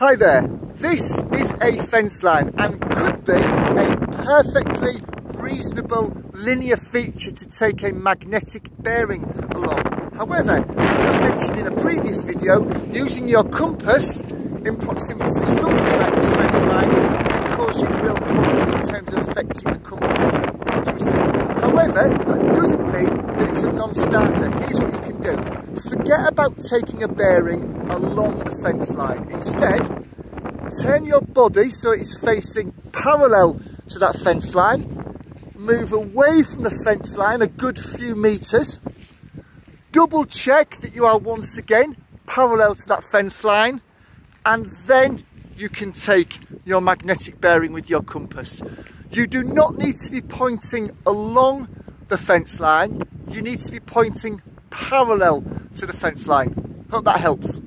Hi there, this is a fence line and could be a perfectly reasonable linear feature to take a magnetic bearing along. However, as I mentioned in a previous video, using your compass in proximity to something like this fence line can cause you real problems in terms of affecting the compass's accuracy. However, that doesn't mean that it's a non-starter. Here's what you can about taking a bearing along the fence line. Instead, turn your body so it is facing parallel to that fence line. Move away from the fence line a good few metres. Double check that you are once again parallel to that fence line and then you can take your magnetic bearing with your compass. You do not need to be pointing along the fence line, you need to be pointing parallel to the fence line. Hope that helps.